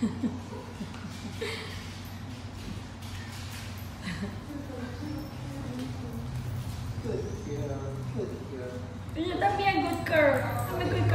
Don't be a good girl. I'm a good.